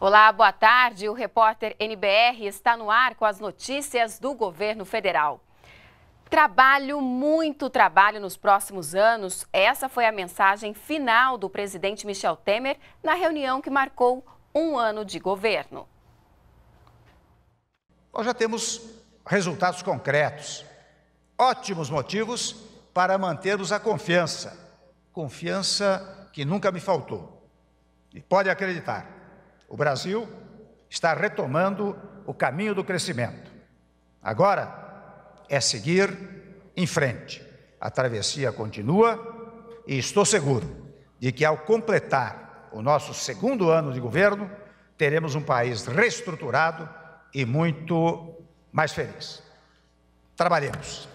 Olá, boa tarde. O repórter NBR está no ar com as notícias do governo federal. Trabalho, muito trabalho nos próximos anos. Essa foi a mensagem final do presidente Michel Temer na reunião que marcou um ano de governo. Nós já temos resultados concretos, ótimos motivos para mantermos a confiança, confiança que nunca me faltou. E pode acreditar, o Brasil está retomando o caminho do crescimento. Agora é seguir em frente. A travessia continua e estou seguro de que, ao completar o nosso segundo ano de governo, teremos um país reestruturado e muito mais feliz. Trabalhemos.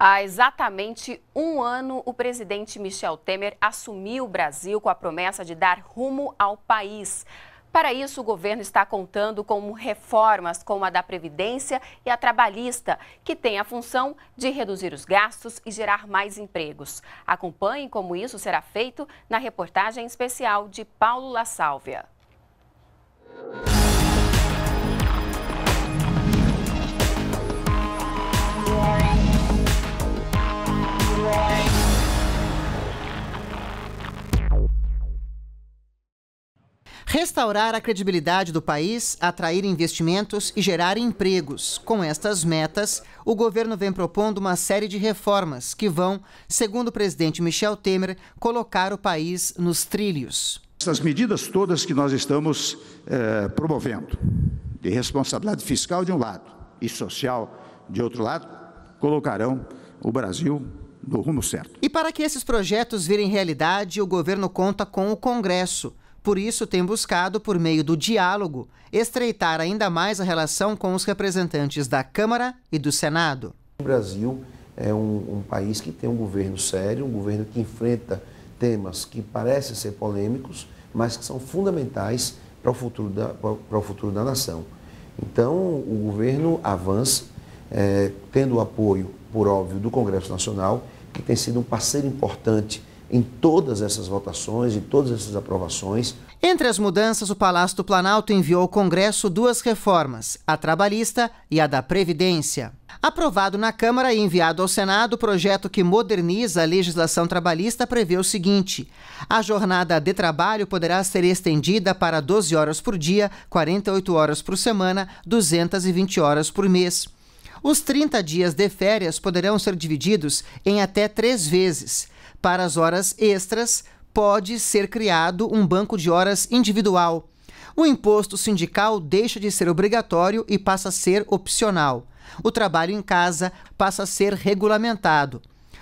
Há exatamente um ano, o presidente Michel Temer assumiu o Brasil com a promessa de dar rumo ao país. Para isso, o governo está contando com reformas como a da Previdência e a trabalhista, que tem a função de reduzir os gastos e gerar mais empregos. Acompanhe como isso será feito na reportagem especial de Paulo La Sálvia. Restaurar a credibilidade do país, atrair investimentos e gerar empregos. Com estas metas, o governo vem propondo uma série de reformas que vão, segundo o presidente Michel Temer, colocar o país nos trilhos. Essas medidas todas que nós estamos eh, promovendo, de responsabilidade fiscal de um lado e social de outro lado, colocarão o Brasil no rumo certo. E para que esses projetos virem realidade, o governo conta com o Congresso. Por isso, tem buscado, por meio do diálogo, estreitar ainda mais a relação com os representantes da Câmara e do Senado. O Brasil é um, um país que tem um governo sério, um governo que enfrenta temas que parecem ser polêmicos, mas que são fundamentais para o futuro da, para o futuro da nação. Então, o governo avança, é, tendo o apoio, por óbvio, do Congresso Nacional, que tem sido um parceiro importante em todas essas votações, em todas essas aprovações. Entre as mudanças, o Palácio do Planalto enviou ao Congresso duas reformas, a trabalhista e a da Previdência. Aprovado na Câmara e enviado ao Senado, o projeto que moderniza a legislação trabalhista prevê o seguinte: a jornada de trabalho poderá ser estendida para 12 horas por dia, 48 horas por semana, 220 horas por mês. Os 30 dias de férias poderão ser divididos em até três vezes. Para as horas extras, pode ser criado um banco de horas individual. O imposto sindical deixa de ser obrigatório e passa a ser opcional. O trabalho em casa passa a ser regulamentado.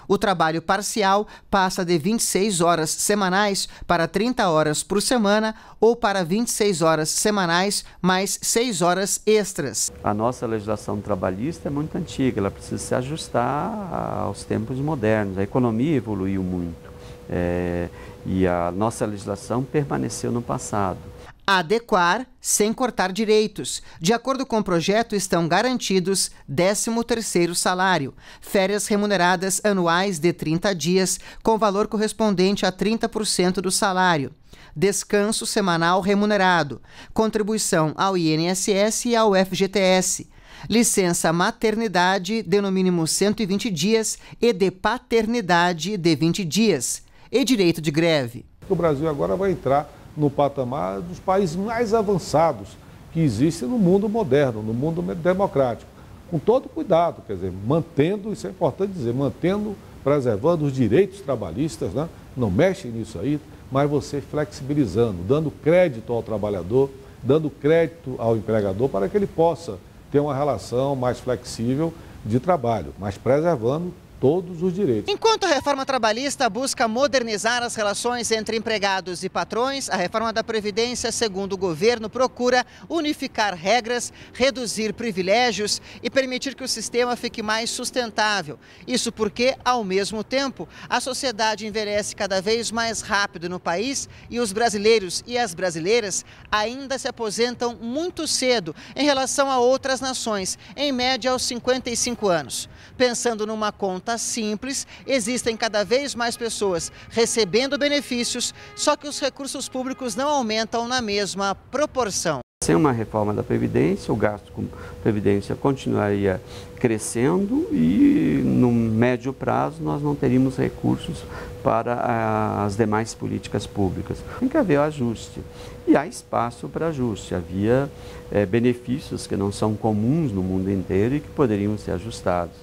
O trabalho parcial passa de 26 horas semanais para 30 horas por semana ou para 26 horas semanais mais 6 horas extras. A nossa legislação trabalhista é muito antiga, ela precisa se ajustar aos tempos modernos. A economia evoluiu muito é, e a nossa legislação permaneceu no passado adequar sem cortar direitos. De acordo com o projeto, estão garantidos 13º salário, férias remuneradas anuais de 30 dias, com valor correspondente a 30% do salário, descanso semanal remunerado, contribuição ao INSS e ao FGTS, licença maternidade de no mínimo 120 dias e de paternidade de 20 dias, e direito de greve. O Brasil agora vai entrar no patamar dos países mais avançados que existem no mundo moderno, no mundo democrático. Com todo cuidado, quer dizer, mantendo, isso é importante dizer, mantendo, preservando os direitos trabalhistas, né? não mexe nisso aí, mas você flexibilizando, dando crédito ao trabalhador, dando crédito ao empregador para que ele possa ter uma relação mais flexível de trabalho, mas preservando todos os direitos. Enquanto a reforma trabalhista busca modernizar as relações entre empregados e patrões, a reforma da Previdência, segundo o governo, procura unificar regras, reduzir privilégios e permitir que o sistema fique mais sustentável. Isso porque, ao mesmo tempo, a sociedade envelhece cada vez mais rápido no país e os brasileiros e as brasileiras ainda se aposentam muito cedo em relação a outras nações, em média aos 55 anos. Pensando numa conta simples, existem cada vez mais pessoas recebendo benefícios, só que os recursos públicos não aumentam na mesma proporção. Sem uma reforma da Previdência, o gasto com Previdência continuaria crescendo e, no médio prazo, nós não teríamos recursos para as demais políticas públicas. Tem que haver ajuste. E há espaço para ajuste. Havia é, benefícios que não são comuns no mundo inteiro e que poderiam ser ajustados.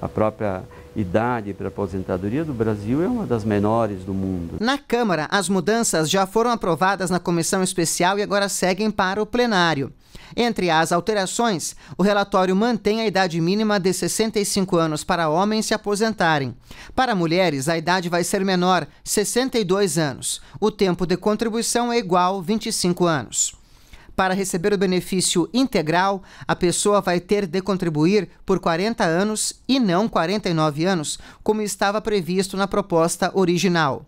A própria idade para aposentadoria do Brasil é uma das menores do mundo. Na Câmara, as mudanças já foram aprovadas na comissão especial e agora seguem para o plenário. Entre as alterações, o relatório mantém a idade mínima de 65 anos para homens se aposentarem. Para mulheres, a idade vai ser menor, 62 anos. O tempo de contribuição é igual, 25 anos. Para receber o benefício integral, a pessoa vai ter de contribuir por 40 anos e não 49 anos, como estava previsto na proposta original.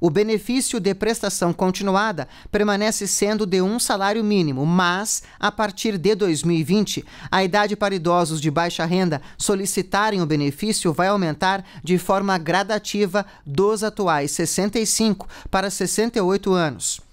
O benefício de prestação continuada permanece sendo de um salário mínimo, mas, a partir de 2020, a idade para idosos de baixa renda solicitarem o benefício vai aumentar de forma gradativa dos atuais 65 para 68 anos.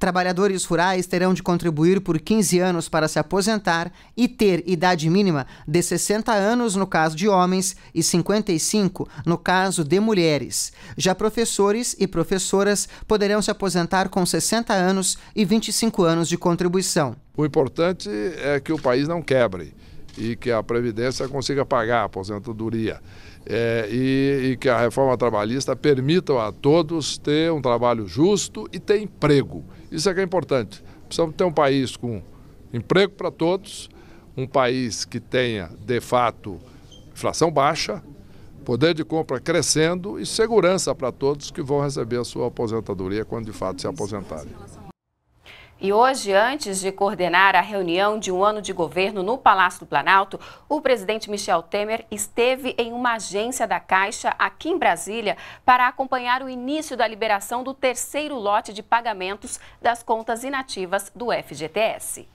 Trabalhadores rurais terão de contribuir por 15 anos para se aposentar e ter idade mínima de 60 anos no caso de homens e 55 no caso de mulheres. Já professores e professoras poderão se aposentar com 60 anos e 25 anos de contribuição. O importante é que o país não quebre e que a Previdência consiga pagar a aposentadoria. É, e, e, que a reforma trabalhista permita a todos ter um trabalho justo e ter emprego. Isso é que é importante. Precisamos ter um país com emprego para todos, um país que tenha, de fato, inflação baixa, poder de compra crescendo e segurança para todos que vão receber a sua aposentadoria quando de fato se aposentarem. E hoje, antes de coordenar a reunião de um ano de governo no Palácio do Planalto, o presidente Michel Temer esteve em uma agência da Caixa aqui em Brasília para acompanhar o início da liberação do terceiro lote de pagamentos das contas inativas do FGTS.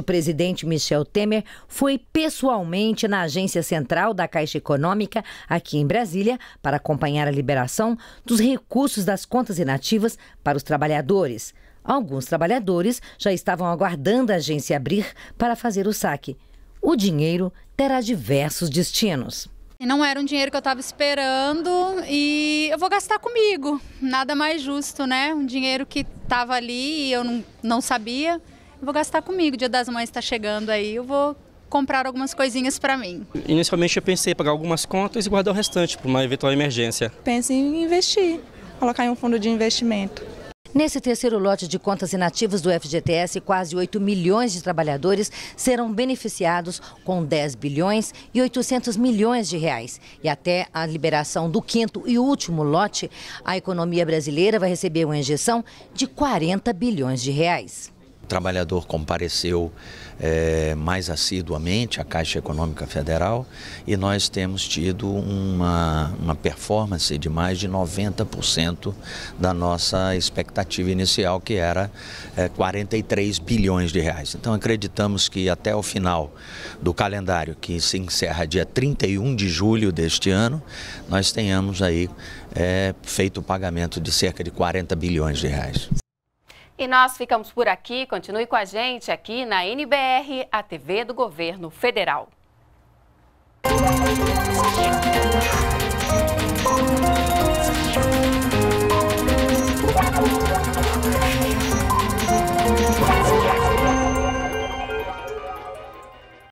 O presidente Michel Temer foi pessoalmente na agência central da Caixa Econômica, aqui em Brasília, para acompanhar a liberação dos recursos das contas inativas para os trabalhadores. Alguns trabalhadores já estavam aguardando a agência abrir para fazer o saque. O dinheiro terá diversos destinos. Não era um dinheiro que eu estava esperando e eu vou gastar comigo. Nada mais justo, né? Um dinheiro que estava ali e eu não, não sabia. Eu vou gastar comigo. O Dia das Mães está chegando aí, eu vou comprar algumas coisinhas para mim. Inicialmente eu pensei em pagar algumas contas e guardar o restante para uma eventual emergência. Pense em investir, colocar em um fundo de investimento. Nesse terceiro lote de contas inativas do FGTS, quase 8 milhões de trabalhadores serão beneficiados com 10 bilhões e 800 milhões de reais. E até a liberação do quinto e último lote, a economia brasileira vai receber uma injeção de 40 bilhões de reais. Trabalhador compareceu é, mais assiduamente à Caixa Econômica Federal e nós temos tido uma, uma performance de mais de 90% da nossa expectativa inicial, que era é, 43 bilhões de reais. Então acreditamos que até o final do calendário, que se encerra dia 31 de julho deste ano, nós tenhamos aí é, feito o pagamento de cerca de 40 bilhões de reais. E nós ficamos por aqui. Continue com a gente aqui na NBR, a TV do Governo Federal. Música